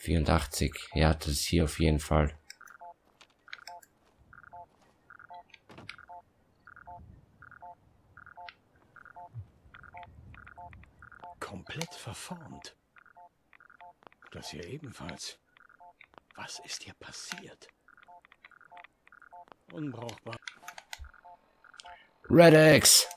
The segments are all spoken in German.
84. Ja, das ist hier auf jeden Fall. Komplett verformt. Das hier ebenfalls. Was ist hier passiert? Unbrauchbar. Red X!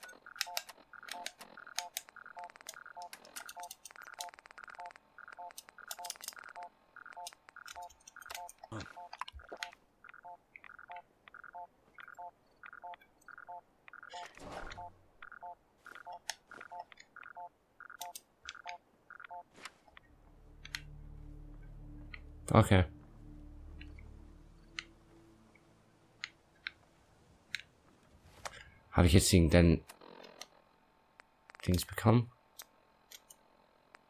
Okay. Habe ich jetzt irgendein Dings bekommen?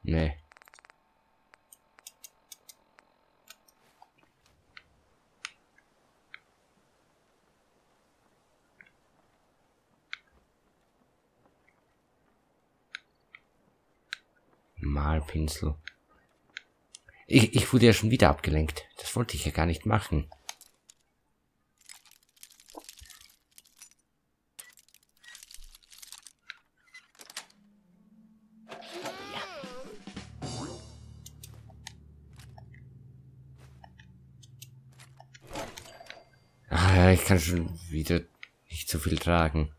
Nee. Malpinsel. Ich, ich wurde ja schon wieder abgelenkt. Das wollte ich ja gar nicht machen. Ah, ich kann schon wieder nicht so viel tragen.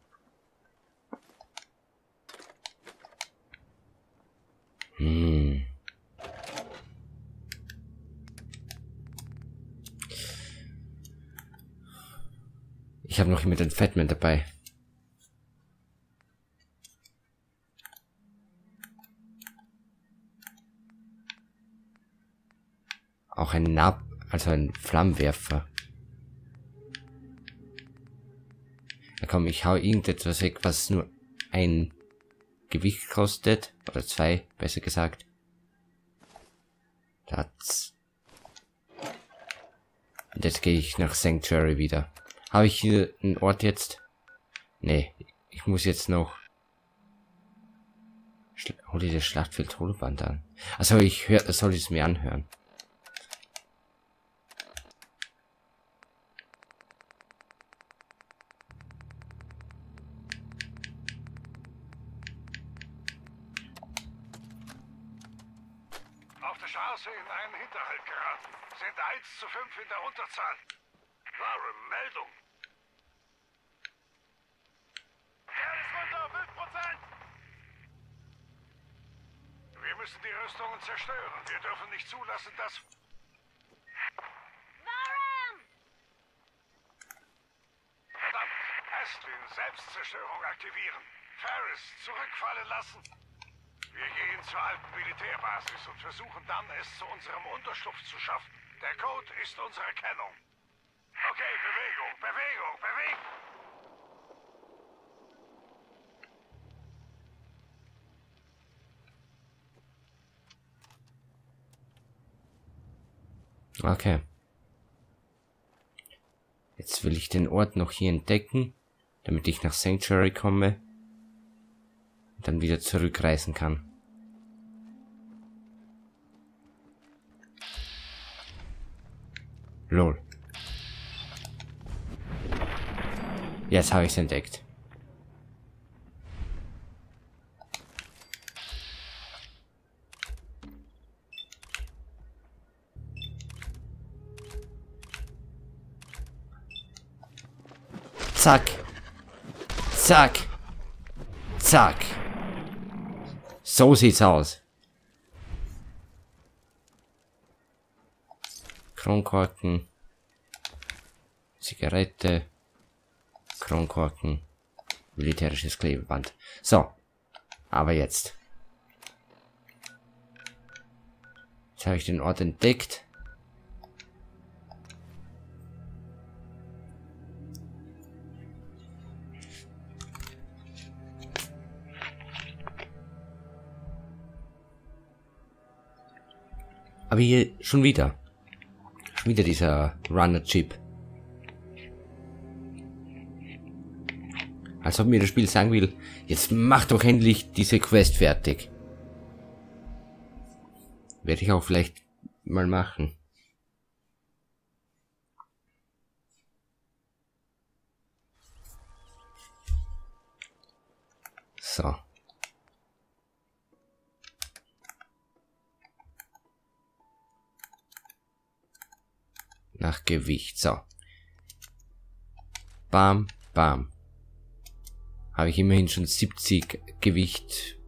Ich habe noch immer den Fatman dabei. Auch ein Nab, also ein Flammenwerfer. Na komm, ich hau irgendetwas weg, was nur ein Gewicht kostet. Oder zwei, besser gesagt. Das. Und jetzt gehe ich nach Sanctuary wieder. Habe ich hier einen Ort jetzt? Nee, ich muss jetzt noch... Hol ich das Schlachtfeld Holband an. Also ich hör, soll ich es mir anhören. Auf der Straße in einen Hinterhalt geraten. Sind 1 zu 5 in der Unterzahl. Klare Meldung. Er ist runter auf 5%. Wir müssen die Rüstungen zerstören. Wir dürfen nicht zulassen, dass... Verdammt! Astlin, Selbstzerstörung aktivieren. Ferris, zurückfallen lassen. Wir gehen zur alten Militärbasis und versuchen dann, es zu unserem Unterschlupf zu schaffen. Der Code ist unsere Kennung. Okay, Bewegung, Bewegung, Bewegung! Okay. Jetzt will ich den Ort noch hier entdecken, damit ich nach Sanctuary komme und dann wieder zurückreisen kann. Lol. Jetzt habe ich es entdeckt. Zack. Zack. Zack. So sieht's aus. Kronkorken. Zigarette. Kronkorken. Militärisches Klebeband. So. Aber jetzt. Jetzt habe ich den Ort entdeckt. Aber hier schon wieder. Schon wieder dieser Runner-Chip. Als ob mir das Spiel sagen will, jetzt mach doch endlich diese Quest fertig. Werde ich auch vielleicht mal machen. So. Nach Gewicht. So. Bam, bam. Habe ich immerhin schon 70 Gewicht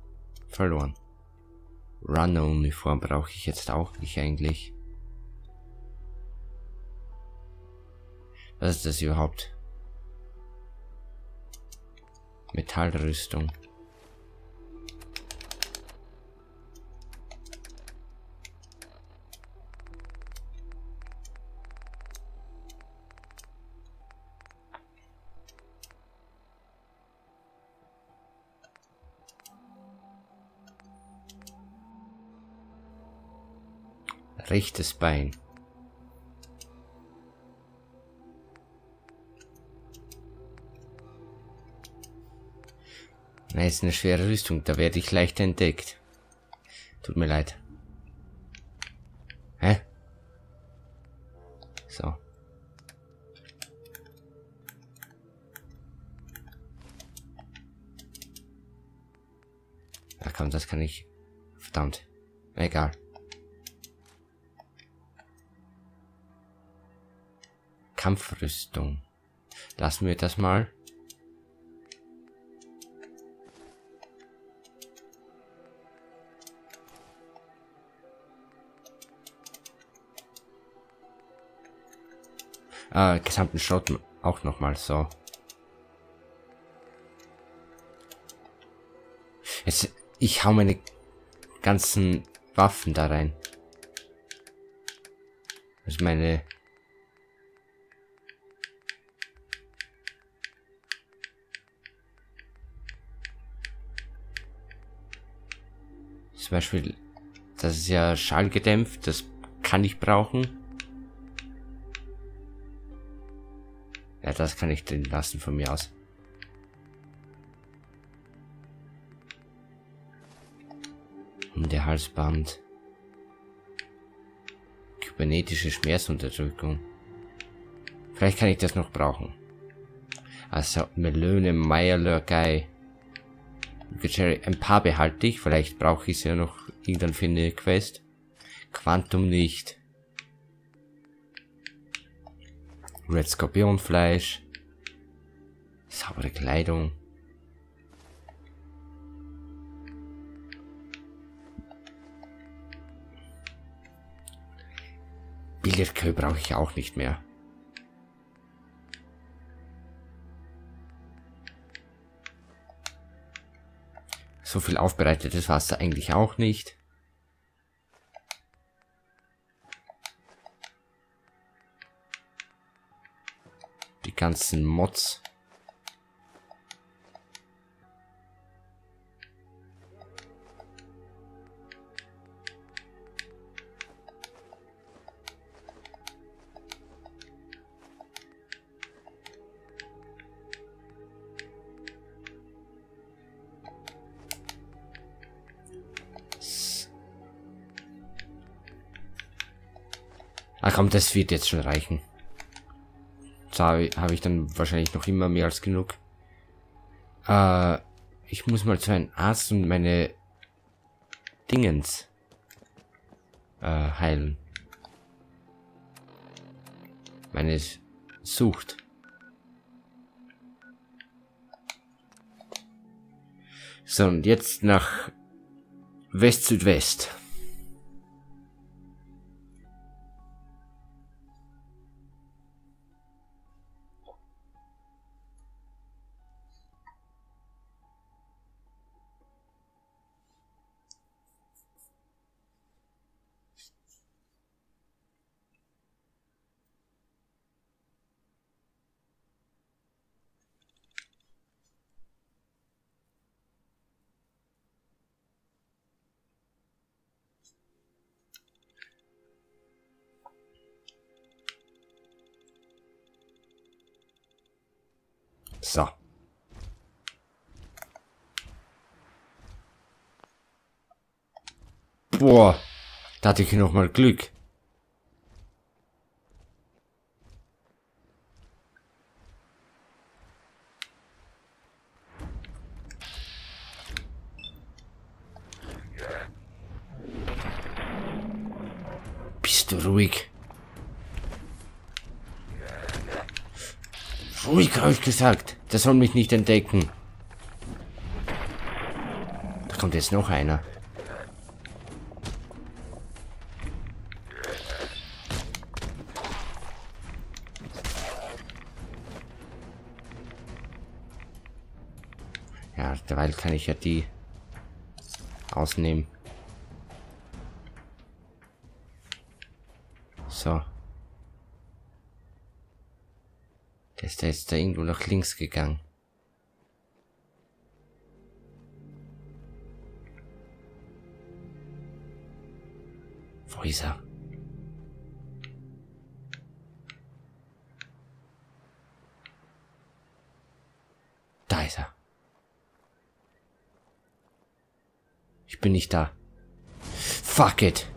verloren. Runner-Uniform brauche ich jetzt auch nicht eigentlich. Was ist das überhaupt? Metallrüstung. Rechtes Bein. Na, ist eine schwere Rüstung, da werde ich leicht entdeckt. Tut mir leid. Hä? So. Ach komm, das kann ich. Verdammt. Egal. Kampfrüstung. Lassen wir das mal. Äh, gesamten Schrott auch nochmal so. Jetzt, ich hau meine ganzen Waffen da rein. Also meine Zum Beispiel, das ist ja schallgedämpft, das kann ich brauchen. Ja, das kann ich drin lassen von mir aus. Und der Halsband. Kybernetische Schmerzunterdrückung. Vielleicht kann ich das noch brauchen. Also Melone Meierlörgei. Ein paar behalte ich. Vielleicht brauche ich es ja noch irgendwann für eine Quest. Quantum nicht. Red Skorpionfleisch. Saubere Kleidung. Billardkö brauche ich auch nicht mehr. So viel aufbereitetes Wasser eigentlich auch nicht. Die ganzen Mods. Ah komm, das wird jetzt schon reichen. Da habe ich dann wahrscheinlich noch immer mehr als genug. Äh, ich muss mal zu einem Arzt und meine Dingens äh, heilen. Meine Sucht. So, und jetzt nach West-Südwest. -West. So. Boah. Da hatte ich noch mal Glück. Bist du ruhig? Ruhig, habe ich gesagt. Der soll mich nicht entdecken. Da kommt jetzt noch einer. Ja, derweil kann ich ja die ausnehmen. So. Der ist da jetzt da irgendwo nach links gegangen. Wo ist er? Da ist er. Ich bin nicht da. Fuck it.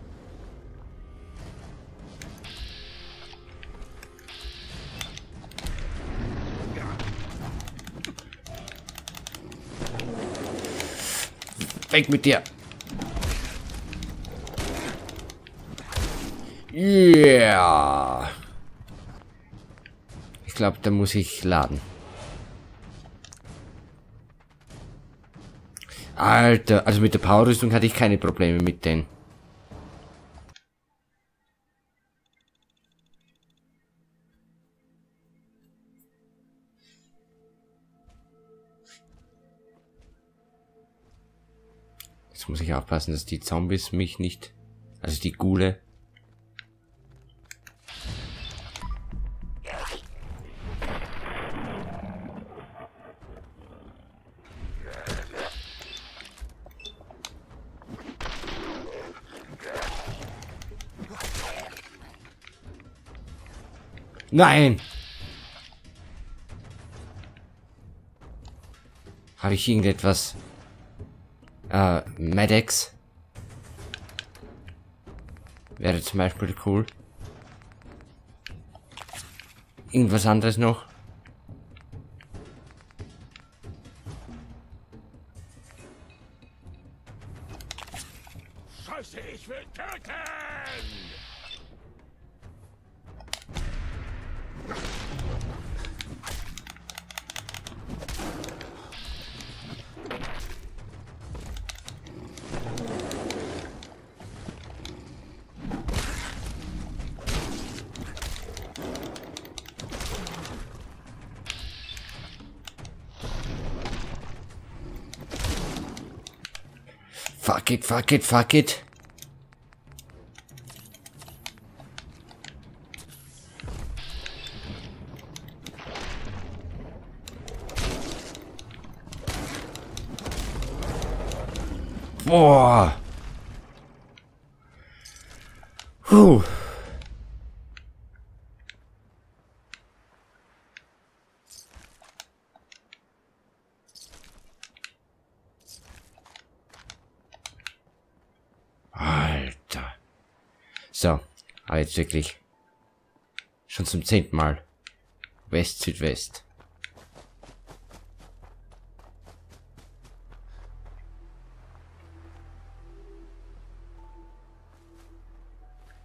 Weg mit dir. Yeah. Ich glaube, da muss ich laden. Alter, also mit der Powerrüstung hatte ich keine Probleme mit denen. Jetzt muss ich aufpassen, dass die Zombies mich nicht... Also die Gule... Nein! Habe ich irgendetwas? Äh, Medex. Wäre zum Beispiel cool. Irgendwas anderes noch? Scheiße, ich will töten! Fuck it, fuck it, fuck it. Boah. Puh. Alter. So, aber jetzt wirklich schon zum zehnten Mal. West, Südwest.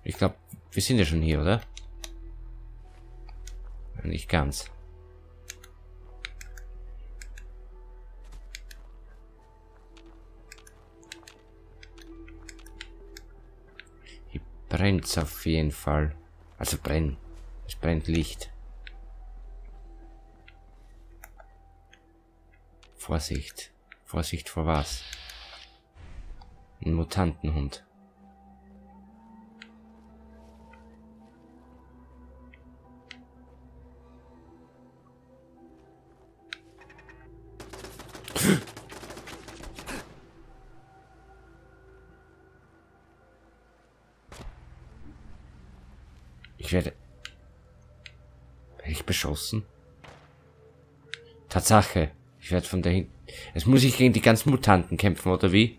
Ich glaube, wir sind ja schon hier, oder? Nicht ganz. Hier brennt's auf jeden Fall. Also brennen. Es brennt Licht. Vorsicht. Vorsicht vor was? Ein Mutantenhund. Ich werde... Werde ich beschossen? Tatsache. Ich werde von dahin... Jetzt muss ich gegen die ganzen Mutanten kämpfen, oder wie?